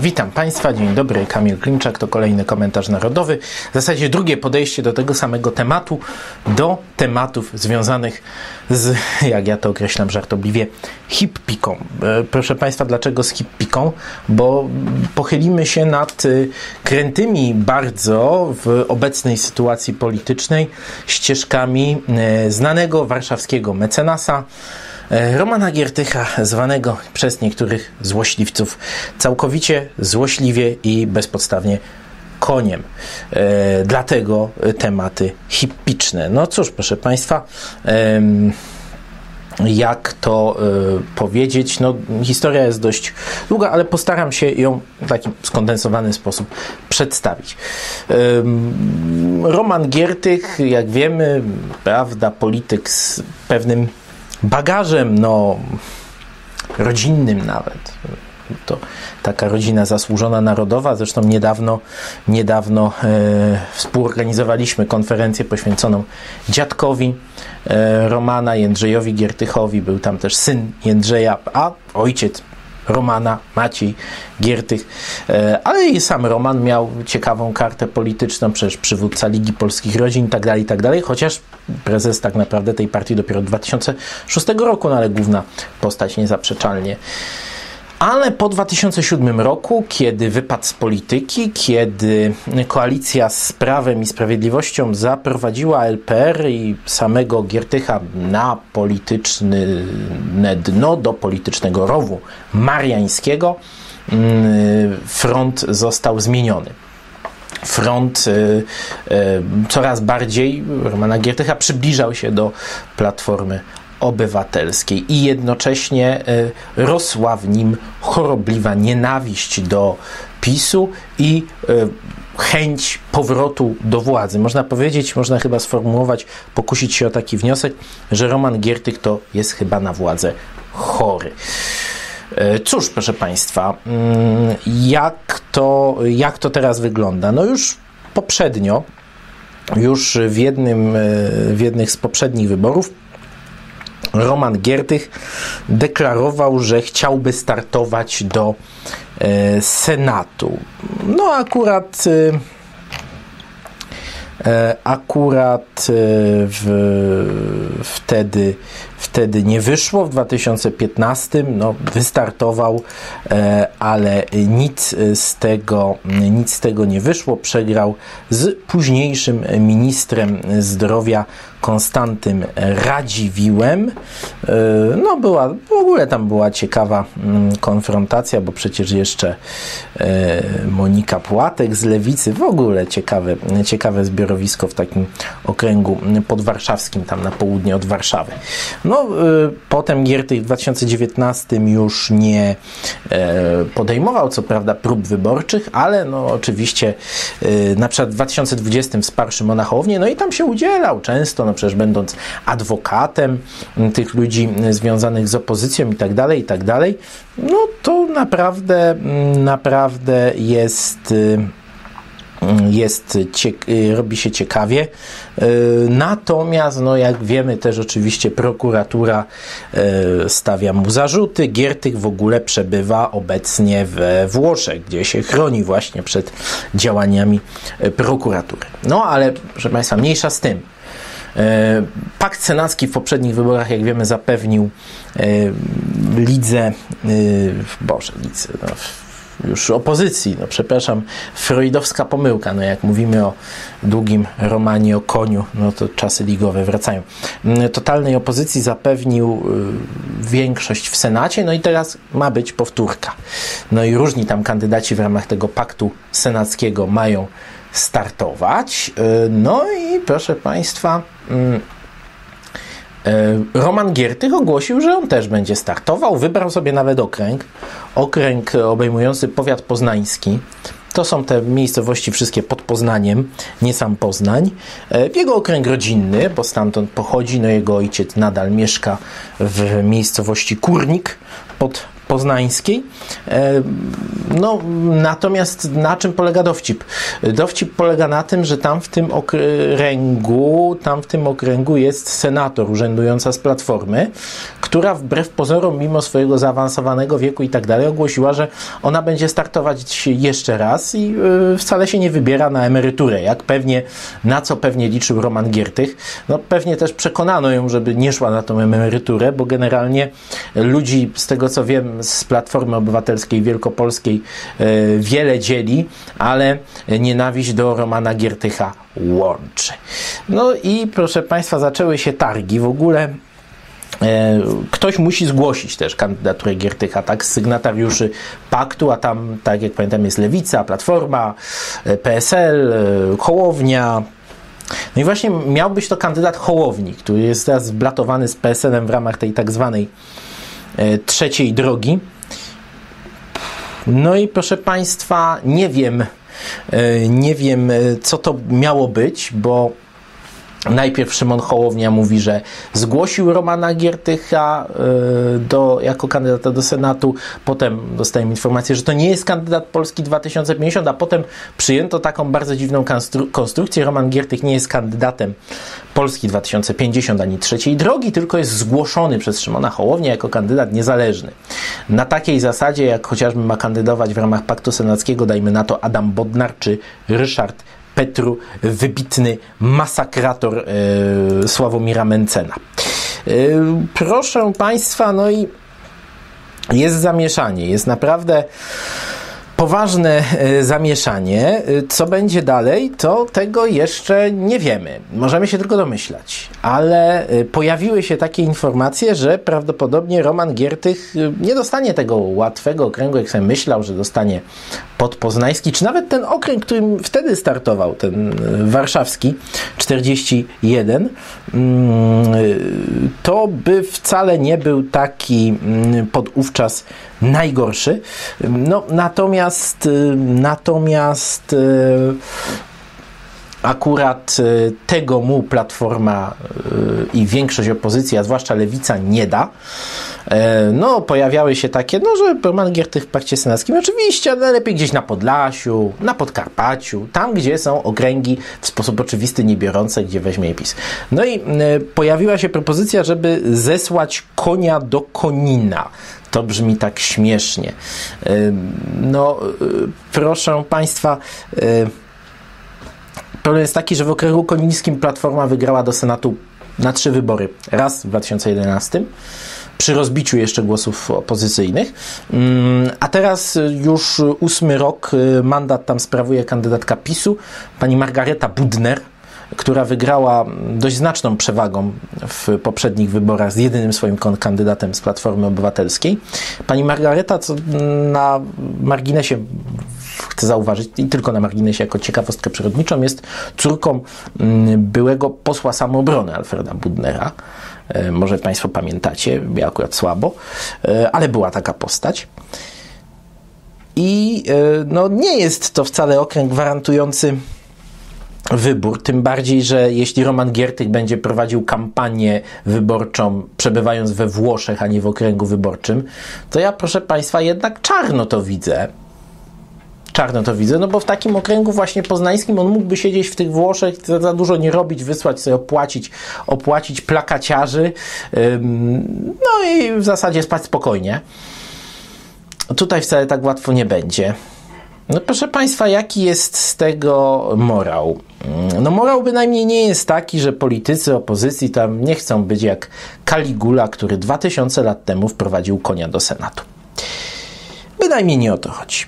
Witam Państwa, dzień dobry, Kamil Klimczak, to kolejny komentarz narodowy. W zasadzie drugie podejście do tego samego tematu, do tematów związanych z, jak ja to określam żartobliwie, hippiką. E, proszę Państwa, dlaczego z hippiką? Bo pochylimy się nad e, krętymi bardzo w obecnej sytuacji politycznej ścieżkami e, znanego warszawskiego mecenasa, Romana Giertycha, zwanego przez niektórych złośliwców całkowicie złośliwie i bezpodstawnie koniem. E, dlatego tematy hippiczne. No cóż, proszę Państwa. E, jak to y, powiedzieć. No, historia jest dość długa, ale postaram się ją w taki skondensowany sposób przedstawić. Roman Giertych, jak wiemy, prawda, polityk z pewnym bagażem, no, rodzinnym nawet. To taka rodzina zasłużona narodowa. Zresztą niedawno, niedawno e, współorganizowaliśmy konferencję poświęconą dziadkowi e, Romana Jędrzejowi Giertychowi. Był tam też syn Jędrzeja, a ojciec Romana, Maciej Giertych, e, ale i sam Roman miał ciekawą kartę polityczną, przecież przywódca Ligi Polskich Rodzin i tak dalej, i tak chociaż prezes tak naprawdę tej partii dopiero od 2006 roku, no ale główna postać niezaprzeczalnie ale po 2007 roku, kiedy wypadł z polityki, kiedy koalicja z Prawem i Sprawiedliwością zaprowadziła LPR i samego Giertycha na polityczne dno, do politycznego rowu mariańskiego, mm, front został zmieniony. Front y, y, coraz bardziej Romana Giertycha przybliżał się do Platformy Obywatelskiej i jednocześnie e, rosła w nim chorobliwa nienawiść do PiSu i e, chęć powrotu do władzy. Można powiedzieć, można chyba sformułować, pokusić się o taki wniosek, że Roman Giertych to jest chyba na władzę chory. E, cóż, proszę Państwa, mm, jak to, jak to teraz wygląda? No już poprzednio, już w jednym, w jednych z poprzednich wyborów Roman Giertych deklarował, że chciałby startować do e, Senatu. No akurat e, e akurat e, w, wtedy, wtedy nie wyszło. W 2015 no, wystartował, e, ale nic z, tego, nic z tego nie wyszło. Przegrał z późniejszym ministrem zdrowia Konstantym Radziwiłem. E, no była, w ogóle tam była ciekawa mm, konfrontacja, bo przecież jeszcze e, Monika Płatek z Lewicy, w ogóle ciekawe, ciekawe zbiorowisko w takim okręgu podwarszawskim, tam na południe od Warszawy. No, e, potem Giertych w 2019 już nie podejmował, co prawda, prób wyborczych, ale no oczywiście na przykład w 2020 wsparł Szymona Hołownię, no i tam się udzielał często, no przecież będąc adwokatem tych ludzi związanych z opozycją i tak dalej, i tak dalej, no to naprawdę, naprawdę jest jest, robi się ciekawie. Natomiast, no jak wiemy też oczywiście prokuratura e, stawia mu zarzuty. Giertych w ogóle przebywa obecnie we Włoszech, gdzie się chroni właśnie przed działaniami prokuratury. No ale, proszę Państwa, mniejsza z tym. Pakt senacki w poprzednich wyborach, jak wiemy, zapewnił lidze, boże, lidze, no, już opozycji, no przepraszam, freudowska pomyłka, no jak mówimy o długim romanie o koniu, no to czasy ligowe wracają. Mm, totalnej opozycji zapewnił większość w Senacie, no i teraz ma być powtórka. No i różni tam kandydaci w ramach tego paktu senackiego mają startować. Y, no i proszę Państwa, mm, y, Roman Giertych ogłosił, że on też będzie startował. Wybrał sobie nawet okręg, okręg obejmujący powiat poznański. To są te miejscowości wszystkie pod Poznaniem, nie sam Poznań. Y, jego okręg rodzinny, bo stamtąd pochodzi, no jego ojciec nadal mieszka w miejscowości Kurnik pod Poznańskiej. No, natomiast na czym polega dowcip? Dowcip polega na tym, że tam w tym okręgu, tam w tym okręgu jest senator urzędująca z Platformy, która wbrew pozorom, mimo swojego zaawansowanego wieku i tak dalej, ogłosiła, że ona będzie startować jeszcze raz i wcale się nie wybiera na emeryturę, jak pewnie, na co pewnie liczył Roman Giertych. No pewnie też przekonano ją, żeby nie szła na tą emeryturę, bo generalnie ludzi, z tego co wiem, z Platformy Obywatelskiej Wielkopolskiej e, wiele dzieli, ale nienawiść do Romana Giertycha łączy. No i proszę Państwa, zaczęły się targi. W ogóle e, Ktoś musi zgłosić też kandydaturę Giertycha, tak, z sygnatariuszy paktu, a tam, tak jak pamiętam, jest Lewica, Platforma, e, PSL, Hołownia, no i właśnie miał być to kandydat Hołowni, który jest teraz zblatowany z PSL-em w ramach tej tak zwanej trzeciej drogi. No i proszę Państwa, nie wiem, e, nie wiem, e, co to miało być, bo Najpierw Szymon Hołownia mówi, że zgłosił Romana Giertycha e, do, jako kandydata do Senatu. Potem dostajemy informację, że to nie jest kandydat Polski 2050, a potem przyjęto taką bardzo dziwną konstrukcję. Roman Giertych nie jest kandydatem Polski 2050 ani trzeciej drogi, tylko jest zgłoszony przez Szymona Hołownia jako kandydat niezależny. Na takiej zasadzie, jak chociażby ma kandydować w ramach Paktu Senackiego, dajmy na to Adam Bodnar czy Ryszard Petru, wybitny masakrator e, Sławomira Mencena. E, proszę Państwa, no i jest zamieszanie, jest naprawdę poważne e, zamieszanie. E, co będzie dalej, to tego jeszcze nie wiemy. Możemy się tylko domyślać. Ale e, pojawiły się takie informacje, że prawdopodobnie Roman Giertych nie dostanie tego łatwego okręgu, jak sobie myślał, że dostanie podpoznański, czy nawet ten okręg, którym wtedy startował, ten warszawski 41, mm, to by wcale nie był taki mm, podówczas najgorszy. No, natomiast, y, natomiast y, akurat y, tego mu Platforma i większość opozycji, a zwłaszcza Lewica, nie da. E, no, pojawiały się takie, no, że Roman Giertych w Pakcie Senackim, oczywiście, ale lepiej gdzieś na Podlasiu, na Podkarpaciu, tam, gdzie są okręgi w sposób oczywisty nie biorące, gdzie weźmie PiS. No i pojawiła się propozycja, żeby zesłać konia do Konina. To brzmi tak śmiesznie. No, y, proszę Państwa, y, problem jest taki, że w okręgu konińskim Platforma wygrała do Senatu na trzy wybory. Raz w 2011 przy rozbiciu jeszcze głosów opozycyjnych. A teraz już ósmy rok y, mandat tam sprawuje kandydatka PiSu, pani Margareta Budner, która wygrała dość znaczną przewagą w poprzednich wyborach z jedynym swoim kandydatem z Platformy Obywatelskiej. Pani Margareta, co na marginesie chcę zauważyć, i tylko na marginesie jako ciekawostkę przyrodniczą, jest córką mm, byłego posła samoobrony Alfreda Budnera. E, może Państwo pamiętacie, ja akurat słabo, e, ale była taka postać. I e, no, nie jest to wcale okręg gwarantujący wybór, tym bardziej, że jeśli Roman Giertych będzie prowadził kampanię wyborczą, przebywając we Włoszech, a nie w okręgu wyborczym, to ja, proszę Państwa, jednak czarno to widzę. Czarno to widzę, no bo w takim okręgu właśnie poznańskim on mógłby siedzieć w tych Włoszech, za dużo nie robić, wysłać sobie, opłacić, opłacić plakaciarzy, no i w zasadzie spać spokojnie. Tutaj wcale tak łatwo nie będzie. No proszę Państwa, jaki jest z tego morał? No morał bynajmniej nie jest taki, że politycy opozycji tam nie chcą być jak Kaligula, który 2000 lat temu wprowadził konia do Senatu. Bynajmniej nie o to chodzi.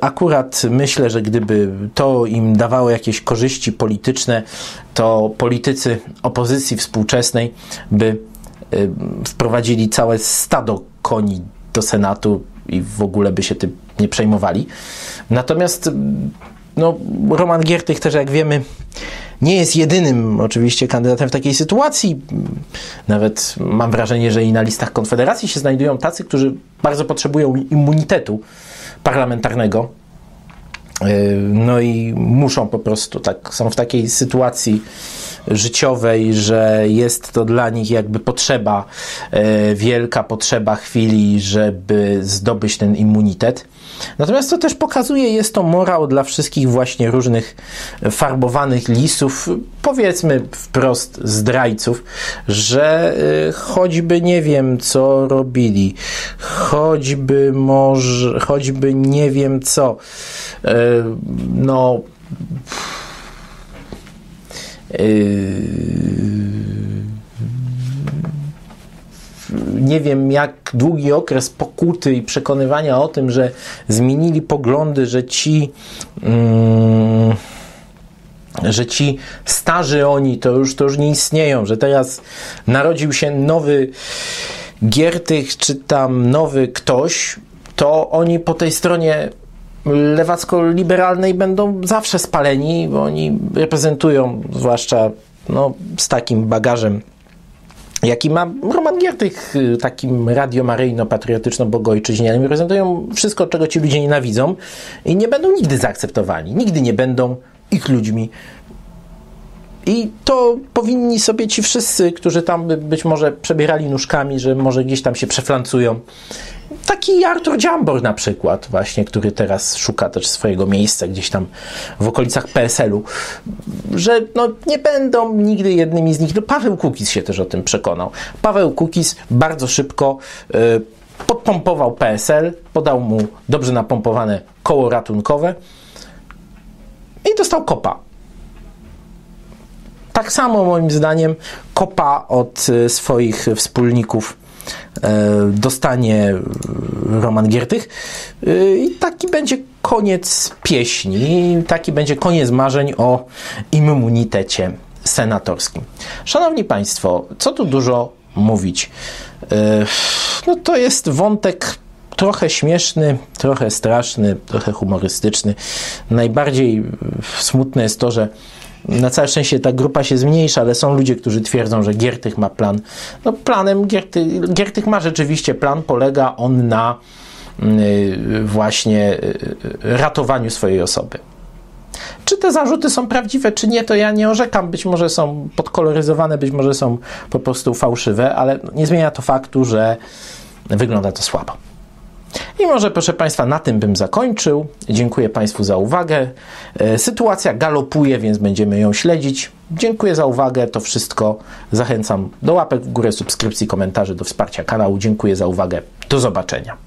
Akurat myślę, że gdyby to im dawało jakieś korzyści polityczne, to politycy opozycji współczesnej by wprowadzili całe stado koni do Senatu i w ogóle by się tym nie przejmowali. Natomiast no, Roman Giertych też, jak wiemy, nie jest jedynym oczywiście kandydatem w takiej sytuacji. Nawet mam wrażenie, że i na listach Konfederacji się znajdują tacy, którzy bardzo potrzebują immunitetu parlamentarnego. no i muszą po prostu tak, są w takiej sytuacji życiowej, że jest to dla nich jakby potrzeba, e, wielka potrzeba chwili, żeby zdobyć ten immunitet. Natomiast to też pokazuje, jest to morał dla wszystkich właśnie różnych farbowanych lisów, powiedzmy wprost zdrajców, że e, choćby nie wiem, co robili, choćby może, choćby nie wiem co, e, no nie wiem, jak długi okres pokuty i przekonywania o tym, że zmienili poglądy, że ci. Mm, że ci starzy oni to już, to już nie istnieją, że teraz narodził się nowy Giertych, czy tam nowy ktoś, to oni po tej stronie lewacko-liberalnej będą zawsze spaleni, bo oni reprezentują, zwłaszcza no, z takim bagażem, jaki ma Roman Giertych, takim radiomaryjno-patriotyczno-bogojczyźnianym, reprezentują wszystko, czego ci ludzie nienawidzą i nie będą nigdy zaakceptowani, nigdy nie będą ich ludźmi. I to powinni sobie ci wszyscy, którzy tam być może przebierali nóżkami, że może gdzieś tam się przeflancują, Taki Artur Dziambor na przykład, właśnie, który teraz szuka też swojego miejsca gdzieś tam w okolicach PSL-u, że no, nie będą nigdy jednymi z nich. No, Paweł Kukiz się też o tym przekonał. Paweł Kukiz bardzo szybko y, podpompował PSL, podał mu dobrze napompowane koło ratunkowe i dostał kopa. Tak samo moim zdaniem kopa od y, swoich wspólników dostanie Roman Giertych. E, I taki będzie koniec pieśni, taki będzie koniec marzeń o immunitecie senatorskim. Szanowni Państwo, co tu dużo mówić? E, no to jest wątek trochę śmieszny, trochę straszny, trochę humorystyczny. Najbardziej smutne jest to, że na całe szczęście ta grupa się zmniejsza, ale są ludzie, którzy twierdzą, że Giertych ma plan. No planem Giertych, Giertych ma rzeczywiście plan, polega on na y, właśnie y, ratowaniu swojej osoby. Czy te zarzuty są prawdziwe, czy nie, to ja nie orzekam. Być może są podkoloryzowane, być może są po prostu fałszywe, ale nie zmienia to faktu, że wygląda to słabo. I może, proszę Państwa, na tym bym zakończył. Dziękuję Państwu za uwagę. E, sytuacja galopuje, więc będziemy ją śledzić. Dziękuję za uwagę. To wszystko. Zachęcam do łapek w górę, subskrypcji, komentarzy, do wsparcia kanału. Dziękuję za uwagę. Do zobaczenia.